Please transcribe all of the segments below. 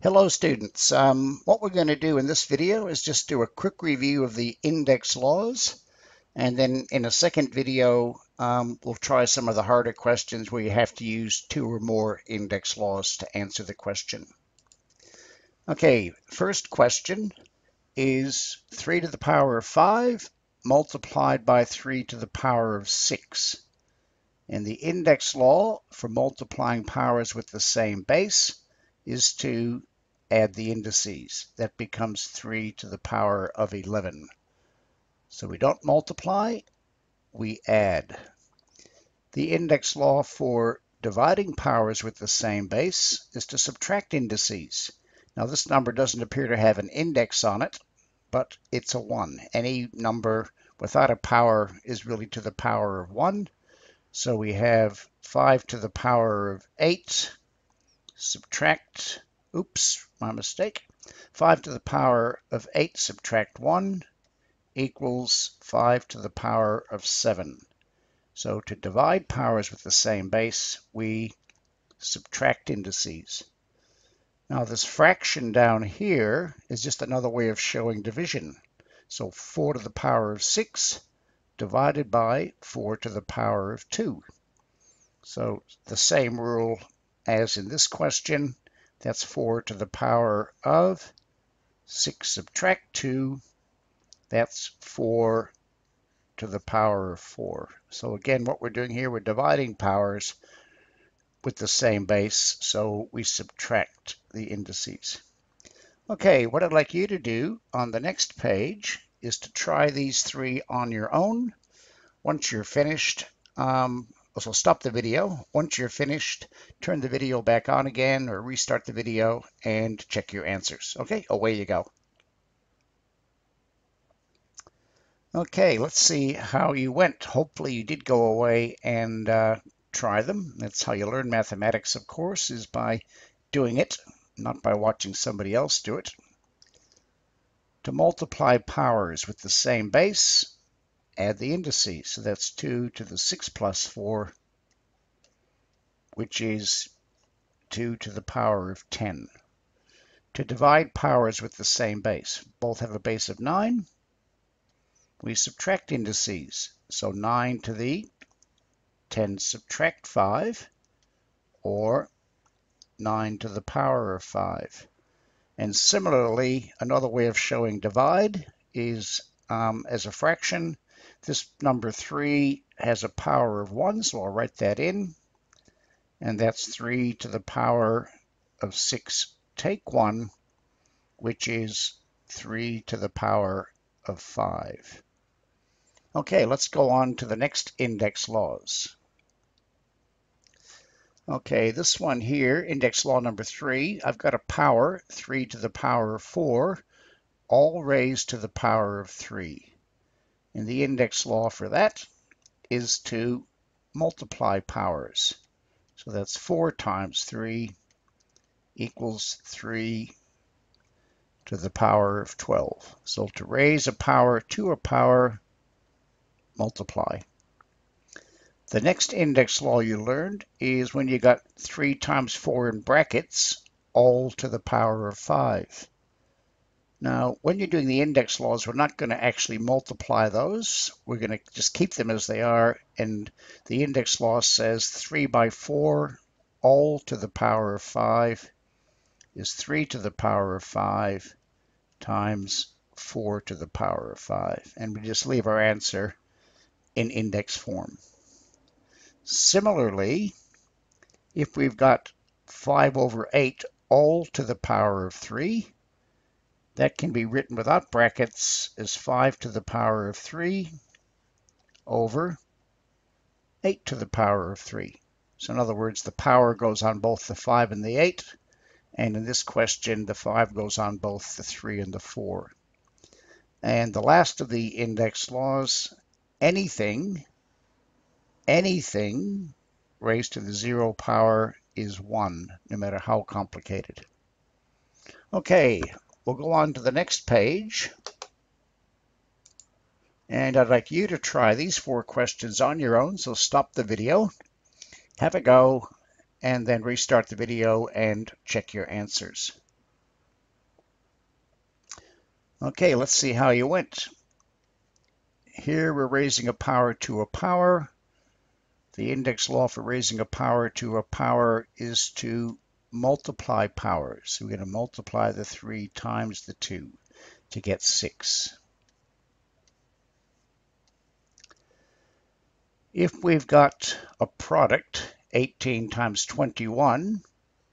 Hello students. Um, what we're going to do in this video is just do a quick review of the index laws and then in a second video um, we'll try some of the harder questions where you have to use two or more index laws to answer the question. Okay, first question is 3 to the power of 5 multiplied by 3 to the power of 6. And the index law for multiplying powers with the same base is to add the indices. That becomes 3 to the power of 11. So we don't multiply, we add. The index law for dividing powers with the same base is to subtract indices. Now this number doesn't appear to have an index on it, but it's a 1. Any number without a power is really to the power of 1. So we have 5 to the power of 8 subtract, oops, my mistake, 5 to the power of 8 subtract 1 equals 5 to the power of 7. So to divide powers with the same base, we subtract indices. Now this fraction down here is just another way of showing division. So 4 to the power of 6 divided by 4 to the power of 2. So the same rule as in this question, that's 4 to the power of 6 subtract 2, that's 4 to the power of 4. So again, what we're doing here, we're dividing powers with the same base, so we subtract the indices. Okay, what I'd like you to do on the next page is to try these three on your own. Once you're finished, um, so stop the video. Once you're finished, turn the video back on again or restart the video and check your answers. Okay, away you go. Okay, let's see how you went. Hopefully you did go away and uh, try them. That's how you learn mathematics, of course, is by doing it, not by watching somebody else do it. To multiply powers with the same base, add the indices. So that's 2 to the 6 plus 4, which is 2 to the power of 10. To divide powers with the same base, both have a base of 9. We subtract indices. So 9 to the 10 subtract 5, or 9 to the power of 5. And similarly, another way of showing divide is um, as a fraction, this number 3 has a power of 1, so I'll write that in. And that's 3 to the power of 6 take 1, which is 3 to the power of 5. Okay, let's go on to the next index laws. Okay, this one here, index law number 3, I've got a power, 3 to the power of 4, all raised to the power of 3. And the index law for that is to multiply powers. So that's 4 times 3 equals 3 to the power of 12. So to raise a power to a power, multiply. The next index law you learned is when you got 3 times 4 in brackets, all to the power of 5. Now, when you're doing the index laws, we're not going to actually multiply those. We're going to just keep them as they are. And the index law says 3 by 4, all to the power of 5, is 3 to the power of 5 times 4 to the power of 5. And we just leave our answer in index form. Similarly, if we've got 5 over 8 all to the power of 3, that can be written without brackets as 5 to the power of 3 over 8 to the power of 3. So in other words, the power goes on both the 5 and the 8. And in this question, the 5 goes on both the 3 and the 4. And the last of the index laws, anything, anything raised to the zero power is 1, no matter how complicated. Okay, We'll go on to the next page. And I'd like you to try these four questions on your own. So stop the video, have a go, and then restart the video and check your answers. Okay, let's see how you went. Here we're raising a power to a power. The index law for raising a power to a power is to multiply powers. So we're going to multiply the 3 times the 2 to get 6. If we've got a product, 18 times 21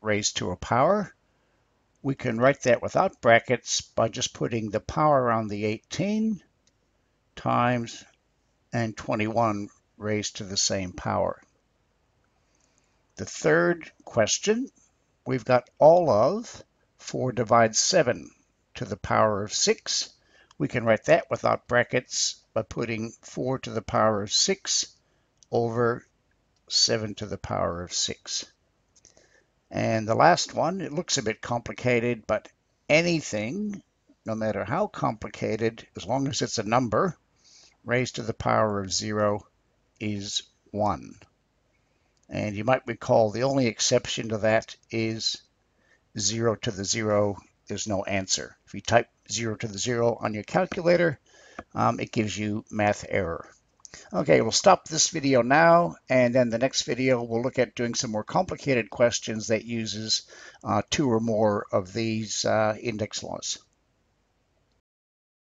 raised to a power, we can write that without brackets by just putting the power on the 18 times and 21 raised to the same power. The third question, we've got all of 4 divides 7 to the power of 6. We can write that without brackets by putting 4 to the power of 6 over 7 to the power of 6. And the last one, it looks a bit complicated, but anything, no matter how complicated, as long as it's a number, raised to the power of 0 is 1. And you might recall the only exception to that is 0 to the 0 there's no answer. If you type 0 to the 0 on your calculator, um, it gives you math error. Okay, we'll stop this video now, and then the next video we'll look at doing some more complicated questions that uses uh, two or more of these uh, index laws.